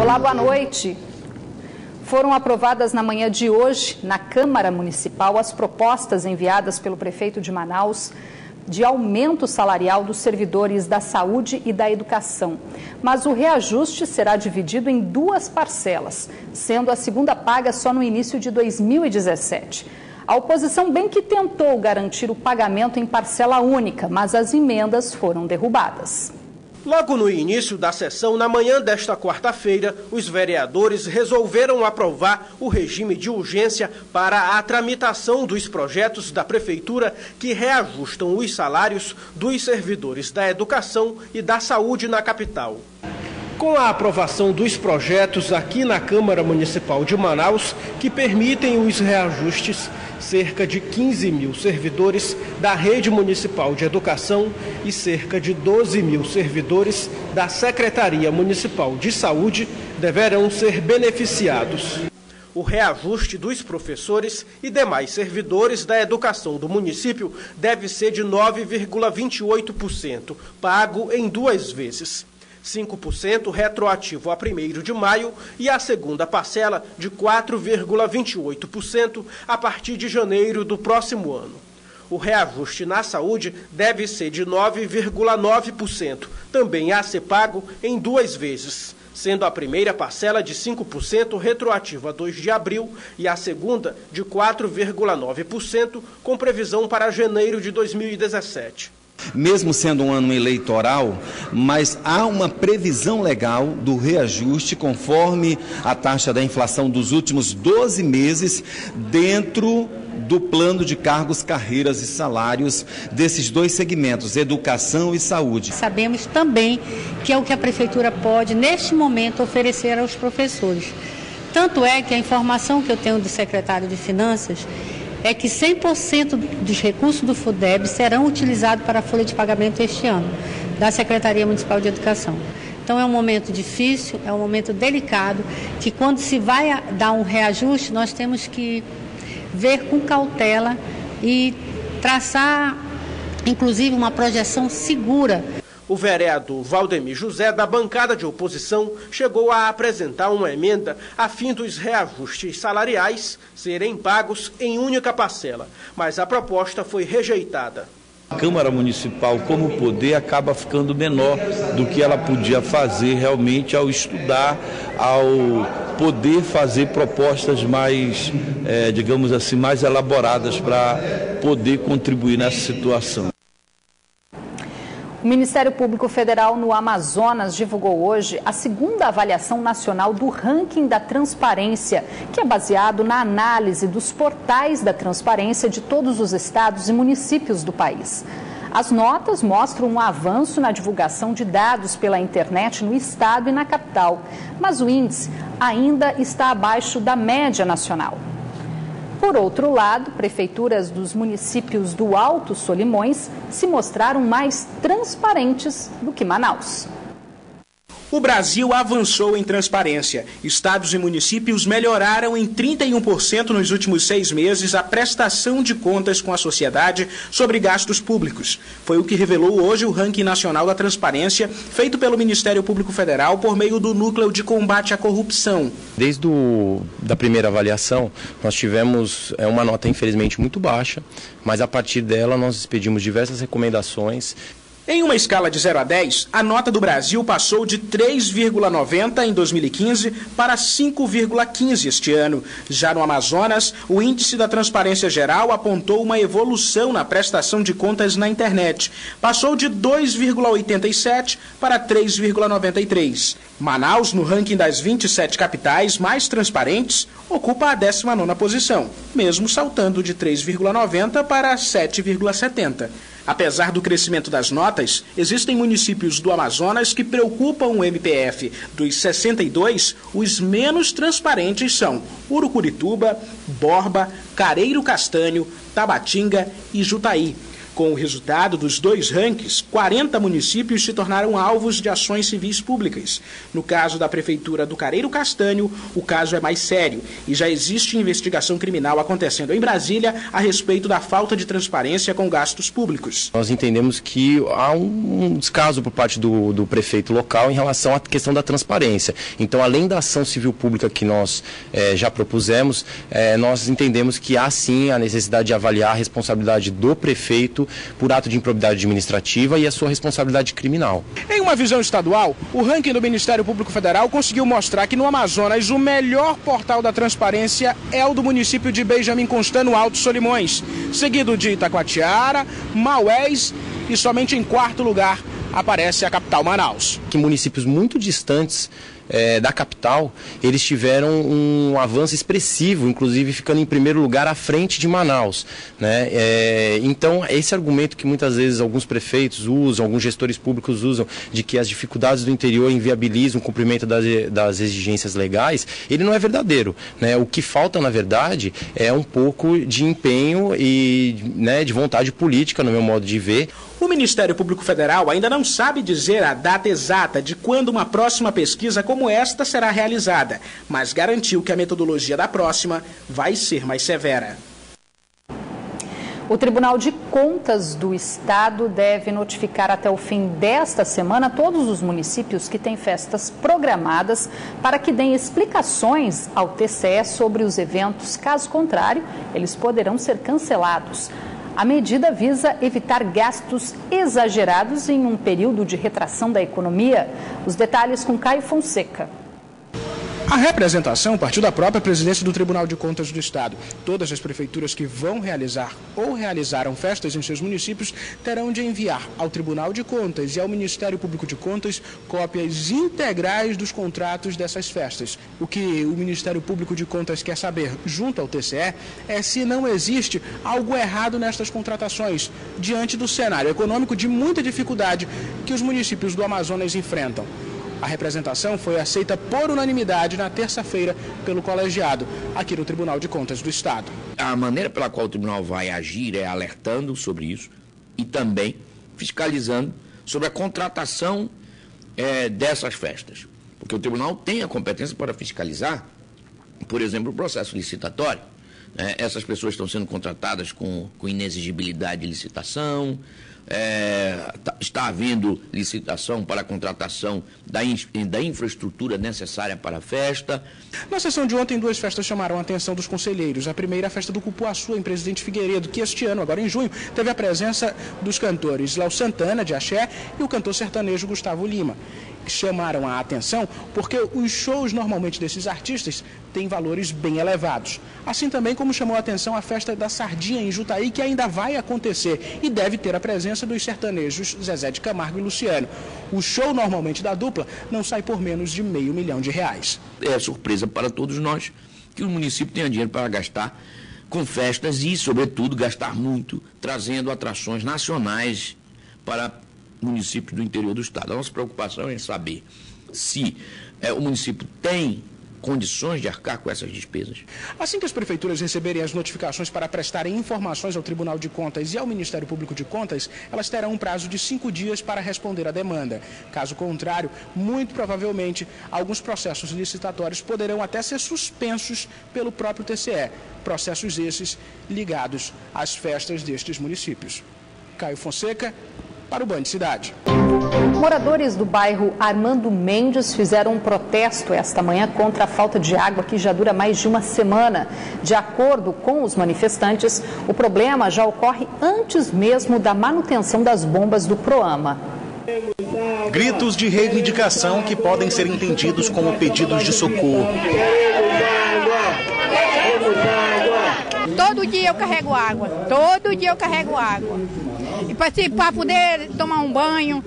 Olá, boa noite. Foram aprovadas na manhã de hoje, na Câmara Municipal, as propostas enviadas pelo prefeito de Manaus de aumento salarial dos servidores da saúde e da educação. Mas o reajuste será dividido em duas parcelas, sendo a segunda paga só no início de 2017. A oposição bem que tentou garantir o pagamento em parcela única, mas as emendas foram derrubadas. Logo no início da sessão, na manhã desta quarta-feira, os vereadores resolveram aprovar o regime de urgência para a tramitação dos projetos da Prefeitura que reajustam os salários dos servidores da educação e da saúde na capital. Com a aprovação dos projetos aqui na Câmara Municipal de Manaus, que permitem os reajustes, cerca de 15 mil servidores da Rede Municipal de Educação e cerca de 12 mil servidores da Secretaria Municipal de Saúde deverão ser beneficiados. O reajuste dos professores e demais servidores da educação do município deve ser de 9,28%, pago em duas vezes. 5% retroativo a 1 de maio e a segunda parcela de 4,28% a partir de janeiro do próximo ano. O reajuste na saúde deve ser de 9,9%, também a ser pago em duas vezes, sendo a primeira parcela de 5% retroativa a 2 de abril e a segunda de 4,9%, com previsão para janeiro de 2017 mesmo sendo um ano eleitoral, mas há uma previsão legal do reajuste conforme a taxa da inflação dos últimos 12 meses dentro do plano de cargos, carreiras e salários desses dois segmentos, educação e saúde. Sabemos também que é o que a prefeitura pode, neste momento, oferecer aos professores. Tanto é que a informação que eu tenho do secretário de Finanças é que 100% dos recursos do FUDEB serão utilizados para a folha de pagamento este ano, da Secretaria Municipal de Educação. Então é um momento difícil, é um momento delicado, que quando se vai dar um reajuste, nós temos que ver com cautela e traçar, inclusive, uma projeção segura o vereador Valdemir José, da bancada de oposição, chegou a apresentar uma emenda a fim dos reajustes salariais serem pagos em única parcela, mas a proposta foi rejeitada. A Câmara Municipal, como poder, acaba ficando menor do que ela podia fazer realmente ao estudar, ao poder fazer propostas mais, é, digamos assim, mais elaboradas para poder contribuir nessa situação. O Ministério Público Federal no Amazonas divulgou hoje a segunda avaliação nacional do ranking da transparência, que é baseado na análise dos portais da transparência de todos os estados e municípios do país. As notas mostram um avanço na divulgação de dados pela internet no estado e na capital, mas o índice ainda está abaixo da média nacional. Por outro lado, prefeituras dos municípios do Alto Solimões se mostraram mais transparentes do que Manaus. O Brasil avançou em transparência. Estados e municípios melhoraram em 31% nos últimos seis meses a prestação de contas com a sociedade sobre gastos públicos. Foi o que revelou hoje o Ranking Nacional da Transparência, feito pelo Ministério Público Federal por meio do Núcleo de Combate à Corrupção. Desde o, da primeira avaliação, nós tivemos é, uma nota infelizmente muito baixa, mas a partir dela nós expedimos diversas recomendações em uma escala de 0 a 10, a nota do Brasil passou de 3,90 em 2015 para 5,15 este ano. Já no Amazonas, o índice da transparência geral apontou uma evolução na prestação de contas na internet. Passou de 2,87 para 3,93. Manaus, no ranking das 27 capitais mais transparentes, ocupa a 19ª posição, mesmo saltando de 3,90 para 7,70. Apesar do crescimento das notas, existem municípios do Amazonas que preocupam o MPF. Dos 62, os menos transparentes são Urucurituba, Borba, Careiro Castanho, Tabatinga e Jutaí. Com o resultado dos dois rankings, 40 municípios se tornaram alvos de ações civis públicas. No caso da Prefeitura do Careiro Castanho, o caso é mais sério e já existe investigação criminal acontecendo em Brasília a respeito da falta de transparência com gastos públicos. Nós entendemos que há um descaso por parte do, do prefeito local em relação à questão da transparência. Então, além da ação civil pública que nós eh, já propusemos, eh, nós entendemos que há sim a necessidade de avaliar a responsabilidade do prefeito por ato de improbidade administrativa e a sua responsabilidade criminal. Em uma visão estadual, o ranking do Ministério Público Federal conseguiu mostrar que no Amazonas o melhor portal da transparência é o do município de Benjamin Constano Alto Solimões, seguido de Itacoatiara, Maués e somente em quarto lugar aparece a capital Manaus. Que municípios muito distantes é, da capital, eles tiveram um avanço expressivo, inclusive ficando em primeiro lugar à frente de Manaus. Né? É, então, esse argumento que muitas vezes alguns prefeitos usam, alguns gestores públicos usam, de que as dificuldades do interior inviabilizam o cumprimento das, das exigências legais, ele não é verdadeiro. Né? O que falta, na verdade, é um pouco de empenho e né, de vontade política, no meu modo de ver. O Ministério Público Federal ainda não sabe dizer a data exata de quando uma próxima pesquisa como esta será realizada, mas garantiu que a metodologia da próxima vai ser mais severa. O Tribunal de Contas do Estado deve notificar até o fim desta semana todos os municípios que têm festas programadas para que deem explicações ao TCE sobre os eventos. Caso contrário, eles poderão ser cancelados. A medida visa evitar gastos exagerados em um período de retração da economia. Os detalhes com Caio Fonseca. A representação partiu da própria presidência do Tribunal de Contas do Estado. Todas as prefeituras que vão realizar ou realizaram festas em seus municípios terão de enviar ao Tribunal de Contas e ao Ministério Público de Contas cópias integrais dos contratos dessas festas. O que o Ministério Público de Contas quer saber, junto ao TCE, é se não existe algo errado nestas contratações, diante do cenário econômico de muita dificuldade que os municípios do Amazonas enfrentam. A representação foi aceita por unanimidade na terça-feira pelo colegiado, aqui no Tribunal de Contas do Estado. A maneira pela qual o tribunal vai agir é alertando sobre isso e também fiscalizando sobre a contratação é, dessas festas. Porque o tribunal tem a competência para fiscalizar, por exemplo, o processo licitatório. É, essas pessoas estão sendo contratadas com, com inexigibilidade de licitação, é, tá, está havendo licitação para a contratação da, in, da infraestrutura necessária para a festa. Na sessão de ontem, duas festas chamaram a atenção dos conselheiros. A primeira, a festa do Cupuaçu, em Presidente Figueiredo, que este ano, agora em junho, teve a presença dos cantores Léo Santana, de Axé, e o cantor sertanejo Gustavo Lima chamaram a atenção porque os shows normalmente desses artistas têm valores bem elevados. Assim também como chamou a atenção a festa da Sardinha em Jutaí, que ainda vai acontecer e deve ter a presença dos sertanejos Zezé de Camargo e Luciano. O show normalmente da dupla não sai por menos de meio milhão de reais. É surpresa para todos nós que o município tenha dinheiro para gastar com festas e, sobretudo, gastar muito, trazendo atrações nacionais para municípios do interior do estado. A nossa preocupação é saber se é, o município tem condições de arcar com essas despesas. Assim que as prefeituras receberem as notificações para prestarem informações ao Tribunal de Contas e ao Ministério Público de Contas, elas terão um prazo de cinco dias para responder à demanda. Caso contrário, muito provavelmente, alguns processos licitatórios poderão até ser suspensos pelo próprio TCE. Processos esses ligados às festas destes municípios. Caio Fonseca, para o Band Cidade. Moradores do bairro Armando Mendes fizeram um protesto esta manhã contra a falta de água que já dura mais de uma semana. De acordo com os manifestantes, o problema já ocorre antes mesmo da manutenção das bombas do Proama. Gritos de reivindicação que podem ser entendidos como pedidos de socorro. Todo dia eu carrego água, todo dia eu carrego água. E para poder tomar um banho,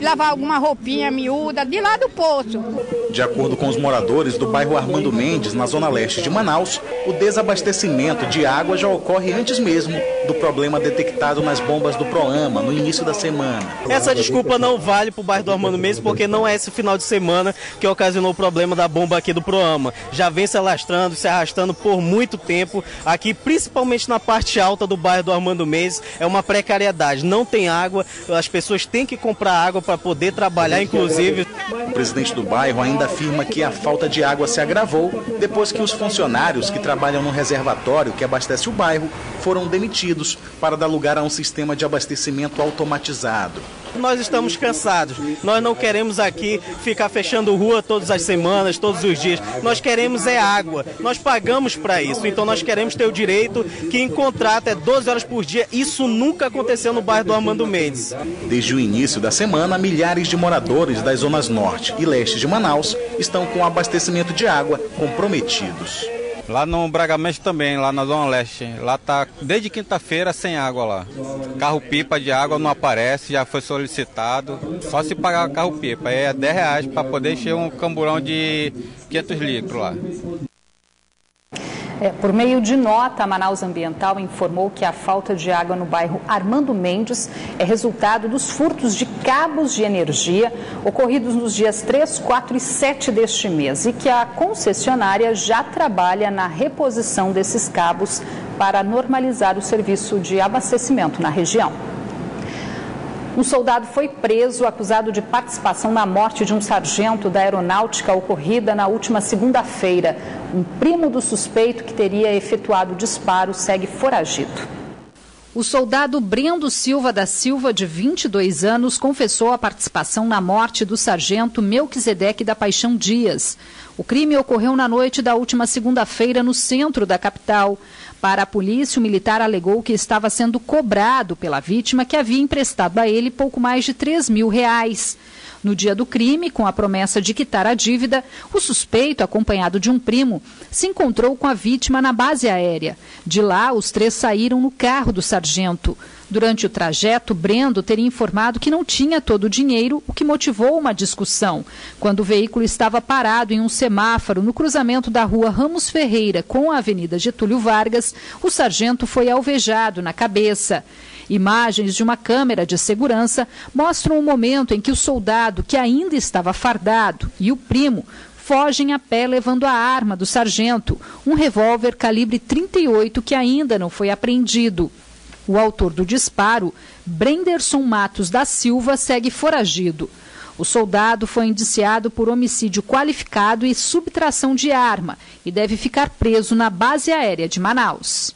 lavar alguma roupinha miúda de lá do poço. De acordo com os moradores do bairro Armando Mendes, na zona leste de Manaus, o desabastecimento de água já ocorre antes mesmo do problema detectado nas bombas do Proama no início da semana. Essa desculpa não vale para o bairro do Armando Mendes porque não é esse final de semana que ocasionou o problema da bomba aqui do Proama. Já vem se alastrando, se arrastando por muito tempo aqui, principalmente na parte alta do bairro do Armando Mendes, é uma precariedade. Não tem água, as pessoas têm que comprar água para poder trabalhar, inclusive. O presidente do bairro ainda afirma que a falta de água se agravou depois que os funcionários que trabalham no reservatório que abastece o bairro foram demitidos para dar lugar a um sistema de abastecimento automatizado. Nós estamos cansados. Nós não queremos aqui ficar fechando rua todas as semanas, todos os dias. Nós queremos é água. Nós pagamos para isso. Então nós queremos ter o direito que em contrato é 12 horas por dia. Isso nunca aconteceu no bairro do Armando Mendes. Desde o início da semana, milhares de moradores das zonas norte e leste de Manaus estão com abastecimento de água comprometidos. Lá no Bragamente também, lá na Zona Leste. Lá tá desde quinta-feira sem água lá. Carro-pipa de água não aparece, já foi solicitado. Só se pagar carro-pipa. É 10 reais para poder encher um camburão de 500 litros lá. É, por meio de nota, a Manaus Ambiental informou que a falta de água no bairro Armando Mendes é resultado dos furtos de cabos de energia ocorridos nos dias 3, 4 e 7 deste mês e que a concessionária já trabalha na reposição desses cabos para normalizar o serviço de abastecimento na região. Um soldado foi preso acusado de participação na morte de um sargento da aeronáutica ocorrida na última segunda-feira. Um primo do suspeito que teria efetuado o disparo segue foragido. O soldado Brendo Silva da Silva, de 22 anos, confessou a participação na morte do sargento Melquisedeque da Paixão Dias. O crime ocorreu na noite da última segunda-feira no centro da capital. Para a polícia, o militar alegou que estava sendo cobrado pela vítima que havia emprestado a ele pouco mais de 3 mil reais. No dia do crime, com a promessa de quitar a dívida, o suspeito, acompanhado de um primo, se encontrou com a vítima na base aérea. De lá, os três saíram no carro do sargento. Durante o trajeto, Brendo teria informado que não tinha todo o dinheiro, o que motivou uma discussão. Quando o veículo estava parado em um semáforo no cruzamento da rua Ramos Ferreira com a Avenida Getúlio Vargas, o sargento foi alvejado na cabeça. Imagens de uma câmera de segurança mostram o momento em que o soldado, que ainda estava fardado, e o primo fogem a pé levando a arma do sargento, um revólver calibre 38 que ainda não foi apreendido. O autor do disparo, Brenderson Matos da Silva, segue foragido. O soldado foi indiciado por homicídio qualificado e subtração de arma e deve ficar preso na base aérea de Manaus.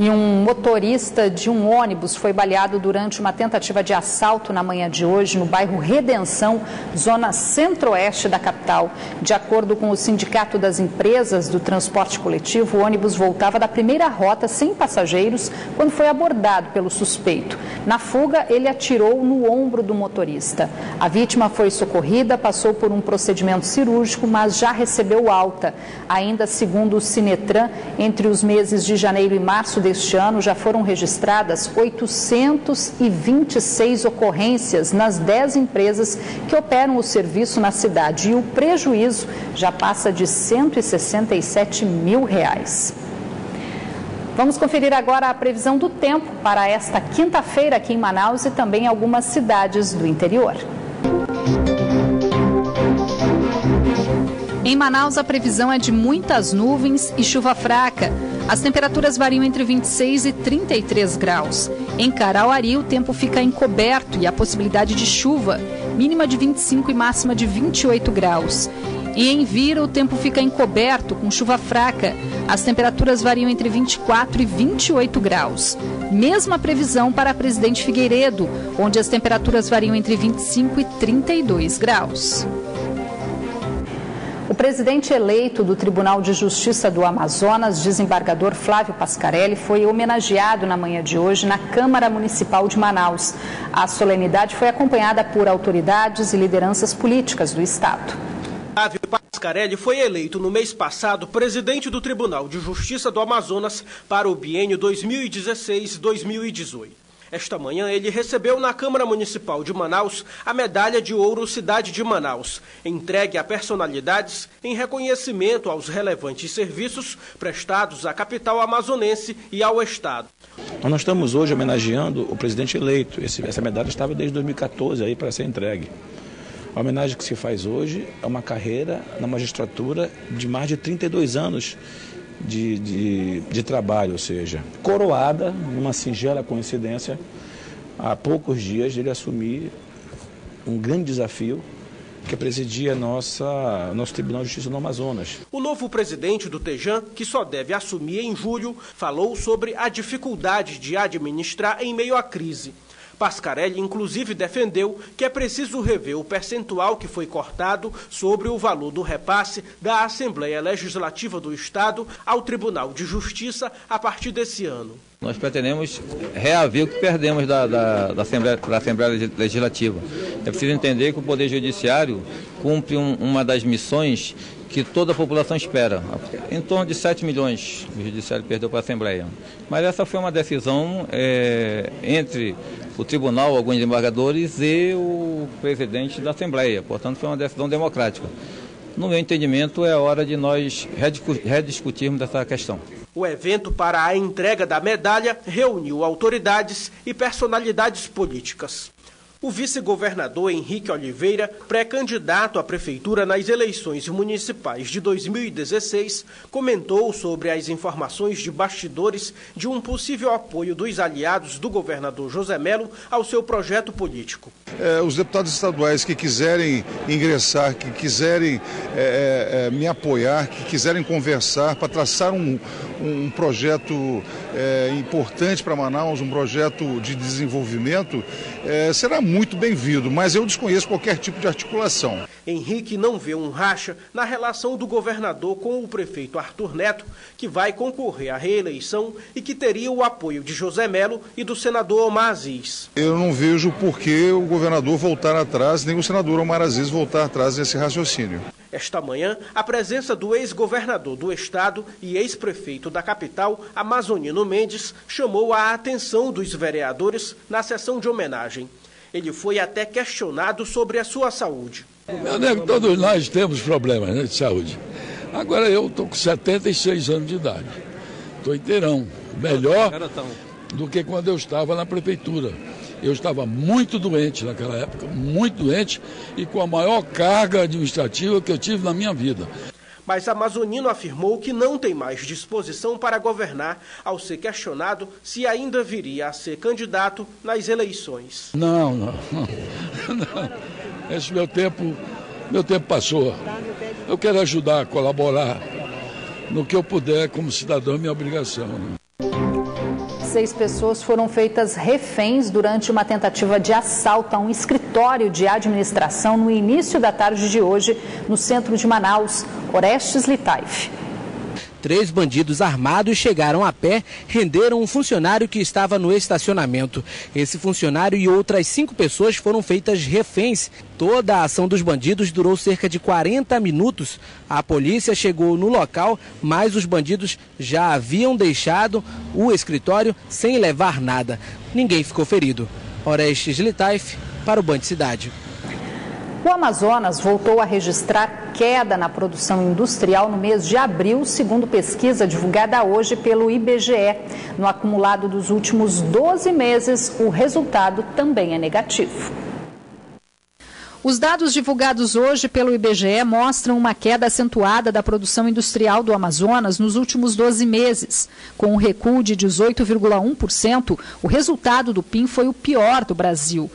E um motorista de um ônibus foi baleado durante uma tentativa de assalto na manhã de hoje no bairro Redenção, zona centro-oeste da capital. De acordo com o Sindicato das Empresas do Transporte Coletivo, o ônibus voltava da primeira rota sem passageiros quando foi abordado pelo suspeito. Na fuga, ele atirou no ombro do motorista. A vítima foi socorrida, passou por um procedimento cirúrgico, mas já recebeu alta. Ainda segundo o Sinetran, entre os meses de janeiro e março deste ano já foram registradas 826 ocorrências nas 10 empresas que operam o serviço na cidade e o prejuízo já passa de 167 mil reais. Vamos conferir agora a previsão do tempo para esta quinta-feira aqui em Manaus e também algumas cidades do interior. Em Manaus, a previsão é de muitas nuvens e chuva fraca. As temperaturas variam entre 26 e 33 graus. Em Carauari, o tempo fica encoberto e a possibilidade de chuva, mínima de 25 e máxima de 28 graus. E em Vira, o tempo fica encoberto, com chuva fraca. As temperaturas variam entre 24 e 28 graus. Mesma previsão para Presidente Figueiredo, onde as temperaturas variam entre 25 e 32 graus. Presidente eleito do Tribunal de Justiça do Amazonas, desembargador Flávio Pascarelli, foi homenageado na manhã de hoje na Câmara Municipal de Manaus. A solenidade foi acompanhada por autoridades e lideranças políticas do Estado. Flávio Pascarelli foi eleito no mês passado presidente do Tribunal de Justiça do Amazonas para o biênio 2016-2018. Esta manhã, ele recebeu na Câmara Municipal de Manaus a medalha de ouro Cidade de Manaus, entregue a personalidades em reconhecimento aos relevantes serviços prestados à capital amazonense e ao Estado. Nós estamos hoje homenageando o presidente eleito. Esse, essa medalha estava desde 2014 aí para ser entregue. A homenagem que se faz hoje é uma carreira na magistratura de mais de 32 anos de, de, de trabalho, ou seja, coroada numa singela coincidência, há poucos dias ele assumir um grande desafio que presidia nossa, nosso Tribunal de Justiça no Amazonas. O novo presidente do Tejan, que só deve assumir em julho, falou sobre a dificuldade de administrar em meio à crise. Pascarelli, inclusive, defendeu que é preciso rever o percentual que foi cortado sobre o valor do repasse da Assembleia Legislativa do Estado ao Tribunal de Justiça a partir desse ano. Nós pretendemos reaver o que perdemos da, da, da, Assembleia, da Assembleia, Legislativa. É preciso entender que o Poder Judiciário cumpre um, uma das missões que toda a população espera. Em torno de 7 milhões o Judiciário perdeu para a Assembleia. Mas essa foi uma decisão é, entre o tribunal, alguns desembargadores e o presidente da Assembleia. Portanto, foi uma decisão democrática. No meu entendimento, é hora de nós rediscutirmos essa questão. O evento para a entrega da medalha reuniu autoridades e personalidades políticas. O vice-governador Henrique Oliveira, pré-candidato à prefeitura nas eleições municipais de 2016, comentou sobre as informações de bastidores de um possível apoio dos aliados do governador José Melo ao seu projeto político. É, os deputados estaduais que quiserem ingressar, que quiserem é, é, me apoiar, que quiserem conversar para traçar um, um projeto é, importante para Manaus, um projeto de desenvolvimento, é, será muito bem-vindo, mas eu desconheço qualquer tipo de articulação. Henrique não vê um racha na relação do governador com o prefeito Arthur Neto, que vai concorrer à reeleição e que teria o apoio de José Melo e do senador Omar Aziz. Eu não vejo por que o governador voltar atrás, nem o senador Omar Aziz voltar atrás desse raciocínio. Esta manhã, a presença do ex-governador do estado e ex-prefeito da capital, Amazonino Mendes, chamou a atenção dos vereadores na sessão de homenagem. Ele foi até questionado sobre a sua saúde. Meu nego, todos nós temos problemas né, de saúde. Agora eu estou com 76 anos de idade. Estou inteirão. Melhor do que quando eu estava na prefeitura. Eu estava muito doente naquela época, muito doente e com a maior carga administrativa que eu tive na minha vida. Mas Amazonino afirmou que não tem mais disposição para governar ao ser questionado se ainda viria a ser candidato nas eleições. Não, não, não. Esse meu tempo, meu tempo passou. Eu quero ajudar, colaborar no que eu puder como cidadão, é minha obrigação. Seis pessoas foram feitas reféns durante uma tentativa de assalto a um escritório de administração no início da tarde de hoje, no centro de Manaus, Orestes Litaif. Três bandidos armados chegaram a pé, renderam um funcionário que estava no estacionamento. Esse funcionário e outras cinco pessoas foram feitas reféns. Toda a ação dos bandidos durou cerca de 40 minutos. A polícia chegou no local, mas os bandidos já haviam deixado o escritório sem levar nada. Ninguém ficou ferido. Orestes Litaif para o Band Cidade. O Amazonas voltou a registrar queda na produção industrial no mês de abril, segundo pesquisa divulgada hoje pelo IBGE. No acumulado dos últimos 12 meses, o resultado também é negativo. Os dados divulgados hoje pelo IBGE mostram uma queda acentuada da produção industrial do Amazonas nos últimos 12 meses. Com um recuo de 18,1%, o resultado do PIN foi o pior do Brasil.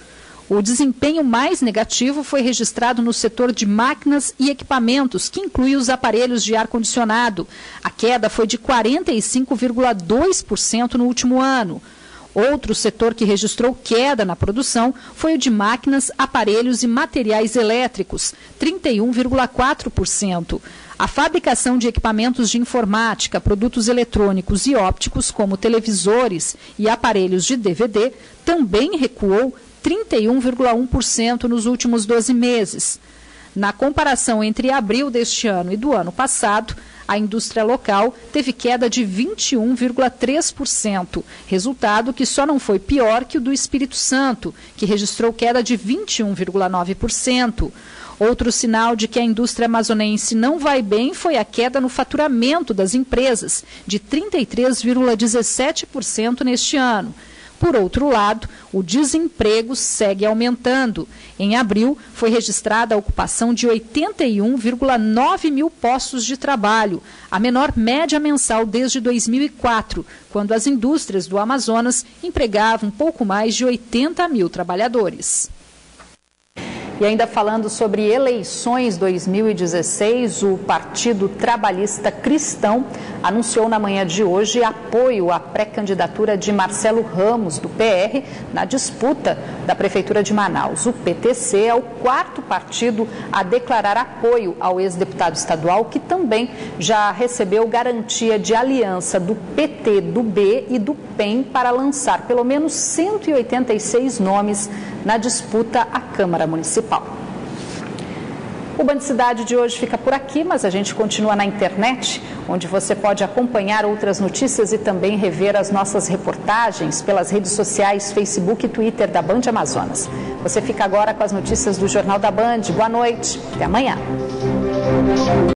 O desempenho mais negativo foi registrado no setor de máquinas e equipamentos, que inclui os aparelhos de ar-condicionado. A queda foi de 45,2% no último ano. Outro setor que registrou queda na produção foi o de máquinas, aparelhos e materiais elétricos, 31,4%. A fabricação de equipamentos de informática, produtos eletrônicos e ópticos, como televisores e aparelhos de DVD, também recuou 31,1% nos últimos 12 meses. Na comparação entre abril deste ano e do ano passado, A indústria local teve queda de 21,3%, resultado que só não foi pior que o do Espírito Santo, que registrou queda de 21,9%. Outro sinal de que a indústria amazonense não vai bem foi a queda no faturamento das empresas, de 33,17% neste ano. Por outro lado, o desemprego segue aumentando. Em abril, foi registrada a ocupação de 81,9 mil postos de trabalho, a menor média mensal desde 2004, quando as indústrias do Amazonas empregavam pouco mais de 80 mil trabalhadores. E ainda falando sobre eleições 2016, o Partido Trabalhista Cristão anunciou na manhã de hoje apoio à pré-candidatura de Marcelo Ramos, do PR, na disputa da Prefeitura de Manaus. O PTC é o quarto partido a declarar apoio ao ex-deputado estadual, que também já recebeu garantia de aliança do PT, do B e do PEN para lançar pelo menos 186 nomes na disputa à Câmara Municipal. O Band Cidade de hoje fica por aqui, mas a gente continua na internet, onde você pode acompanhar outras notícias e também rever as nossas reportagens pelas redes sociais, Facebook e Twitter da Band Amazonas. Você fica agora com as notícias do Jornal da Band. Boa noite, até amanhã.